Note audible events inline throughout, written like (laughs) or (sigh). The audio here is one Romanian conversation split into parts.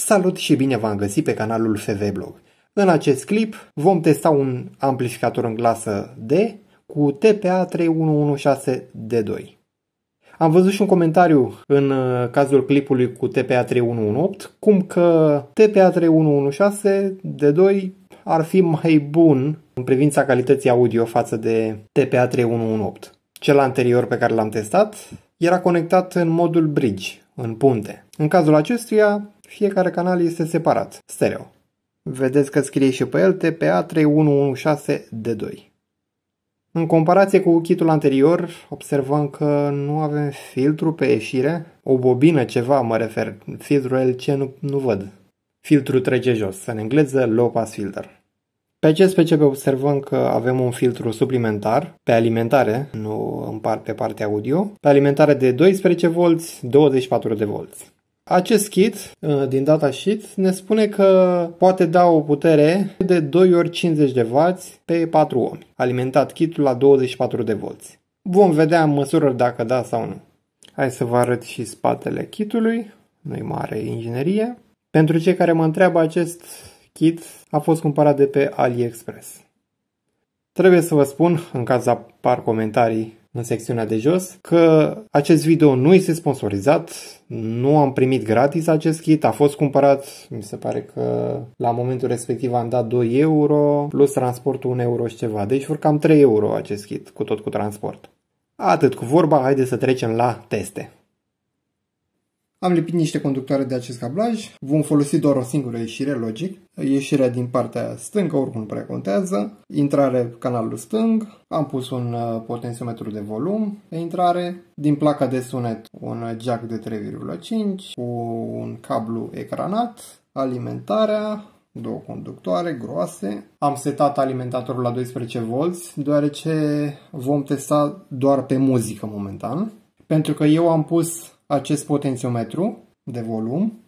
Salut și bine v-am găsit pe canalul FV Blog. În acest clip vom testa un amplificator în clasă D cu TPA 3116D2. Am văzut și un comentariu în uh, cazul clipului cu TPA 3118 cum că TPA 3116D2 ar fi mai bun în privința calității audio față de TPA 3118. Cel anterior pe care l-am testat era conectat în modul bridge, în punte. În cazul acestuia, fiecare canal este separat, stereo. Vedeți că scrie și pe el TPA 3116D2. În comparație cu kitul anterior, observăm că nu avem filtru pe ieșire, o bobină ceva mă refer, filtrul LC nu, nu văd. Filtru trece jos, în engleză low pass filter. Pe acest PCB observăm că avem un filtru suplimentar pe alimentare, nu în par, pe partea audio, pe alimentare de 12V, 24 de volți. Acest kit uh, din datasheet ne spune că poate da o putere de 2 ori 50 de W pe 4 ohmi, alimentat kitul la 24 de volți. Vom vedea în măsură dacă da sau nu. Hai să vă arăt și spatele kitului, nu mare inginerie. Pentru cei care mă întreabă, acest kit a fost cumpărat de pe AliExpress. Trebuie să vă spun, în caz apar comentarii în secțiunea de jos, că acest video nu este sponsorizat, nu am primit gratis acest kit, a fost cumpărat, mi se pare că la momentul respectiv am dat 2 euro, plus transportul 1 euro și ceva, deci vor cam 3 euro acest kit, cu tot cu transport. Atât cu vorba, haideți să trecem la teste. Am lipit niște conductoare de acest cablaj. Vom folosi doar o singură ieșire, logic. Ieșirea din partea stângă, oricum nu prea contează. Intrare, canalul stâng. Am pus un uh, potențiometru de volum pe intrare. Din placa de sunet, un jack de 3,5 cu un cablu ecranat. Alimentarea, două conductoare groase. Am setat alimentatorul la 12V, deoarece vom testa doar pe muzică momentan. Pentru că eu am pus acest potențiometru de volum,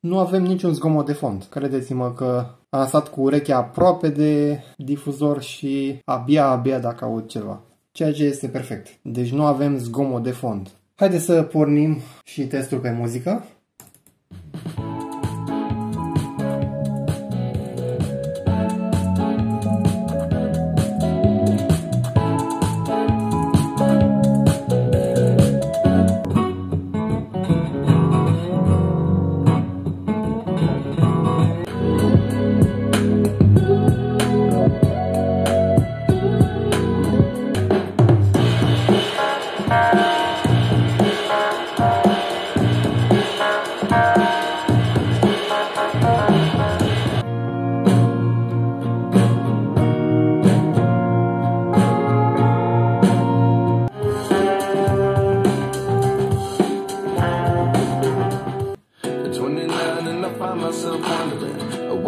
nu avem niciun zgomot de fond. Credeți-mă că am stat cu urechea aproape de difuzor și abia, abia dacă aud ceva. Ceea ce este perfect. Deci nu avem zgomot de fond. Haideți să pornim și testul pe muzică.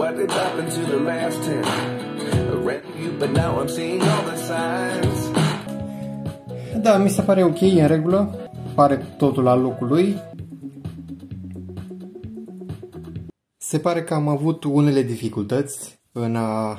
What did happen to the last ten. I read you, but now I'm seeing all the signs. Da, mi se pare ok, în regulă. Pare totul la locul lui. Se pare că am avut unele dificultăți în a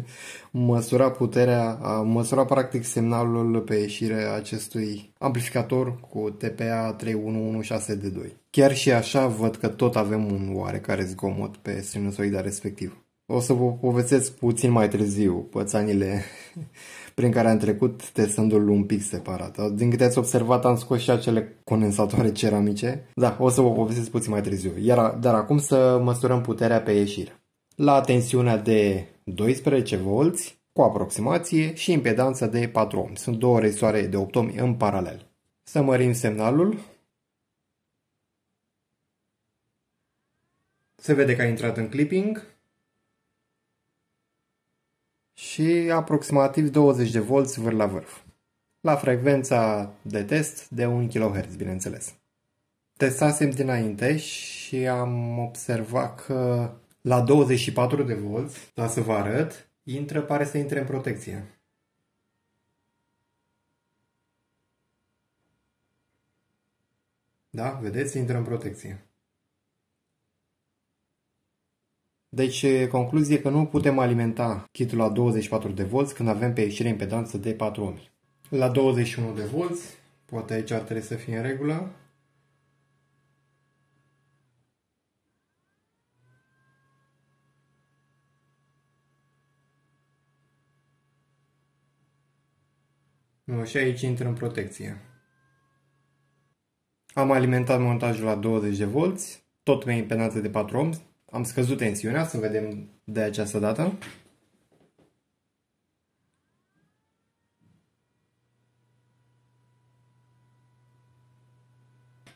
(laughs) măsura puterea, a măsura practic semnalul pe ieșire acestui amplificator cu TPA 3116D2. Chiar și așa văd că tot avem un oarecare zgomot pe sinusoida respectiv. O să vă povestesc puțin mai târziu pățanile (laughs) prin care am trecut testându-l un pic separat. Din câte ați observat am scos și acele condensatoare ceramice. Da, o să vă povestesc puțin mai târziu. Iar, dar acum să măsurăm puterea pe ieșire la tensiunea de 12 V cu aproximație și impedanța de 4 ohm. Sunt două resoare de 8 ohmi în paralel. Să mărim semnalul. Se vede că a intrat în clipping. Și aproximativ 20 de volți vâr la vârf. La frecvența de test de 1 kHz, bineînțeles. Testasem dinainte și am observat că la 24 de volți, la să vă arăt, intră, pare să intre în protecție. Da, vedeți, intră în protecție. Deci, concluzie că nu putem alimenta kitul la 24 de volți când avem pe ieșire impedanță de 4 ohmi. La 21 de volți, poate aici ar trebui să fie în regulă, Nu, și aici intră în protecție. Am alimentat montajul la 20 de volți, tot mai impedanță de 4 ohm. Am scăzut tensiunea, să vedem de această dată.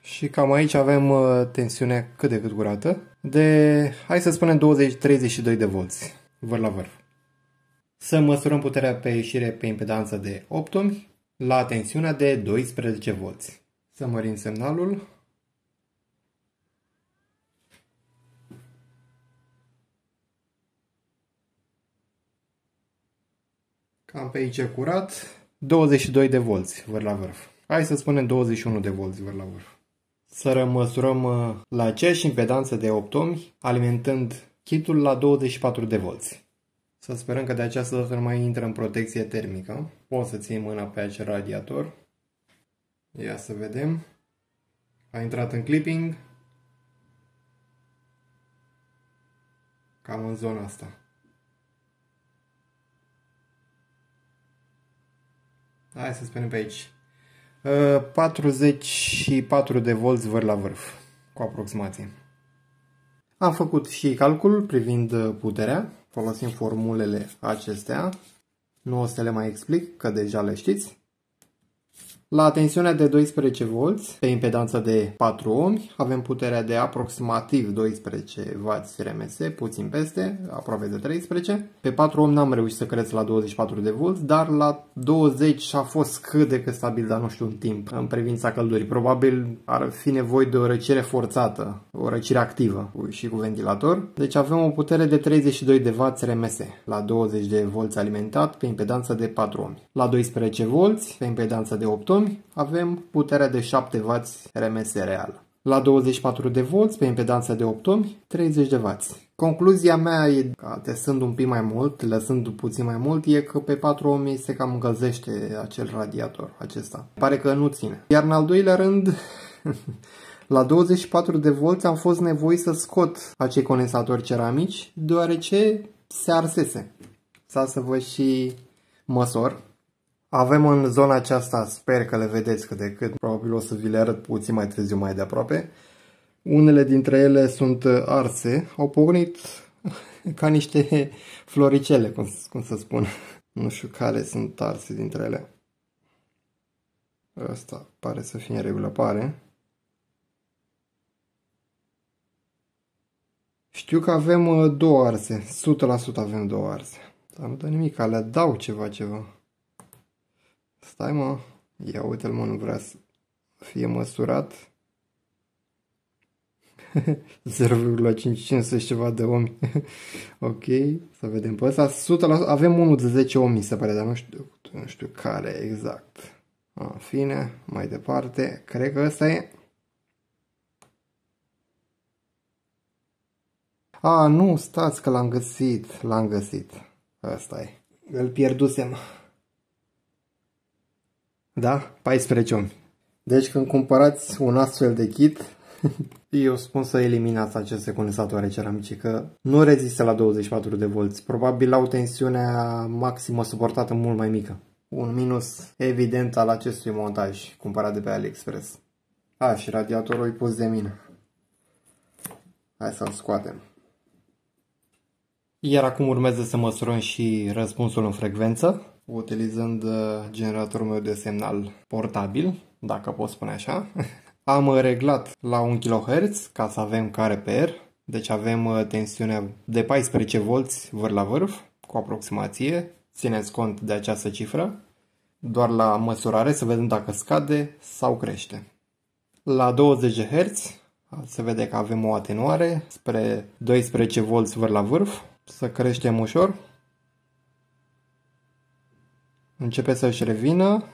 Și cam aici avem uh, tensiune cât de cât curată de, hai să spunem, 20-32 de volți, vâr la vârf. Să măsurăm puterea pe ieșire pe impedanță de 8 ohmi la tensiunea de 12 volți. Să mărim semnalul. Cam pe aici curat, 22 de volți vâr la vârf. Hai să spunem 21 de volți vâr la vârf să măsurăm uh, la aceeași impedanță de 8 ohmi, alimentând kitul la 24 de volți. Să sperăm că de această dată nu mai intră în protecție termică. Poți să ții mâna pe acel radiator. Ia să vedem. A intrat în clipping. Cam în zona asta. Hai să sperăm pe aici. 44 de volți vâr la vârf, cu aproximație. Am făcut și calcul privind puterea, folosim formulele acestea. Nu o să le mai explic, că deja le știți. La tensiunea de 12 V, pe impedanța de 4 ohmi, avem puterea de aproximativ 12 W RMS, puțin peste, aproape de 13. Pe 4 ohmi n-am reușit să cresc la 24 de V, dar la 20 a fost cât de cât stabil, dar nu știu în timp, în privința căldurii. Probabil ar fi nevoie de o răcire forțată, o răcire activă și cu ventilator. Deci avem o putere de 32 de W RMS la 20 de V alimentat pe impedanța de 4 ohmi. La 12 V pe impedanța de 8 ohmi ohmi avem puterea de 7W RMS reală. La 24 de volți, pe impedanța de 8 ohmi, 30 de W. Concluzia mea e, testând un pic mai mult, lăsând puțin mai mult, e că pe 4 ohmi se cam încălzește acel radiator acesta. Pare că nu ține. Iar în al doilea rând, (laughs) la 24 de volți am fost nevoit să scot acei condensatori ceramici, deoarece se arsese. Să să vă și măsor. Avem în zona aceasta, sper că le vedeți cât de cât, probabil o să vi le arăt puțin mai târziu mai de aproape. Unele dintre ele sunt arse, au pornit (laughs) ca niște floricele, cum, cum să spun. (laughs) Nu știu care sunt arse dintre ele. Asta pare să fie în regulă, pare. Știu că avem uh, două arse, 100% avem două arse. Dar nu dă nimic, le dau ceva, ceva. Stai mă, ia uite-l mă, nu vrea să fie măsurat. (laughs) 0,55 ceva de omi. (laughs) ok, să vedem pe ăsta. 100%, avem unul de 10 omi, se pare, dar nu știu, nu știu care exact. A, fine, mai departe. Cred că ăsta e. A, nu, stați că l-am găsit, l-am găsit. Ăsta e. Îl pierdusem. Da? 14 omi. Deci când cumpărați un astfel de kit, (laughs) eu spun să eliminați aceste condensatoare ceramice, că nu rezistă la 24 de volți. Probabil au tensiunea maximă suportată mult mai mică. Un minus evident al acestui montaj cumpărat de pe AliExpress. A, și radiatorul e pus de mine. Hai să-l scoatem. Iar acum urmează să măsurăm și răspunsul în frecvență utilizând uh, generatorul meu de semnal portabil, dacă pot spune așa. (laughs) Am reglat la 1 kHz ca să avem care per, deci avem uh, tensiunea de 14 V vâr la vârf, cu aproximație, țineți cont de această cifră, doar la măsurare să vedem dacă scade sau crește. La 20 Hz se vede că avem o atenuare spre 12 V vâr la vârf, să creștem ușor Începe să-și revină.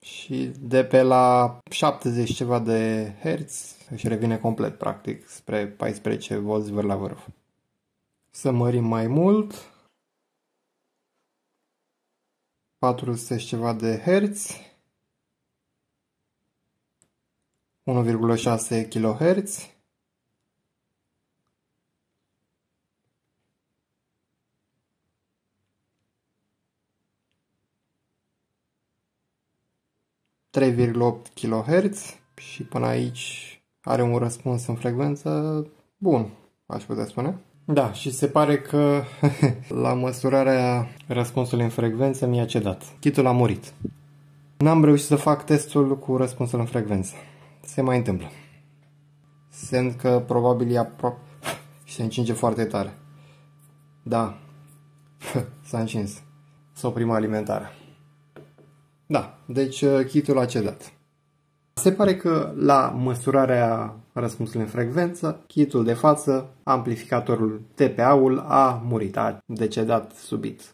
Și de pe la 70 ceva de Hz își revine complet, practic, spre 14 V vâr la vârf. Să mărim mai mult. 400 ceva de Hz. 1,6 kHz. 3,8 kHz și până aici are un răspuns în frecvență bun, aș putea spune. Da, și se pare că (laughs) la măsurarea răspunsului în frecvență mi-a cedat. Chitul a murit. N-am reușit să fac testul cu răspunsul în frecvență. Se mai întâmplă. Semn că probabil e apro... și (laughs) se încinge foarte tare. Da, (laughs) s-a încins. S-a oprim alimentarea. Da, deci uh, kitul a cedat. Se pare că la măsurarea răspunsului în frecvență, kitul de față, amplificatorul TPA-ul a murit, a decedat subit.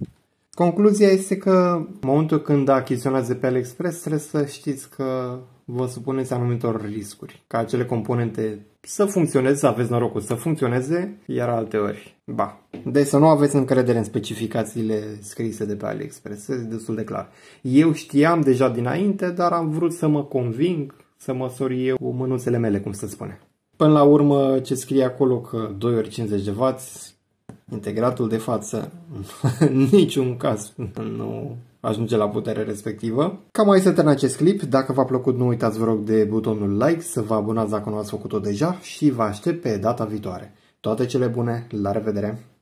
Concluzia este că în momentul când achiziționați pe AliExpress trebuie să știți că vă supuneți anumitor riscuri, ca acele componente să funcționeze, să aveți norocul să funcționeze, iar alte ori, ba. Deci să nu aveți încredere în specificațiile scrise de pe AliExpress, este destul de clar. Eu știam deja dinainte, dar am vrut să mă conving, să măsor eu cu mânuțele mele, cum se spune. Până la urmă, ce scrie acolo că 2 ori 50 de W, integratul de față, (laughs) în niciun caz nu ajunge la puterea respectivă. Cam mai este în acest clip. Dacă v-a plăcut, nu uitați vă rog de butonul like, să vă abonați dacă nu ați făcut-o deja și vă aștept pe data viitoare. Toate cele bune, la revedere!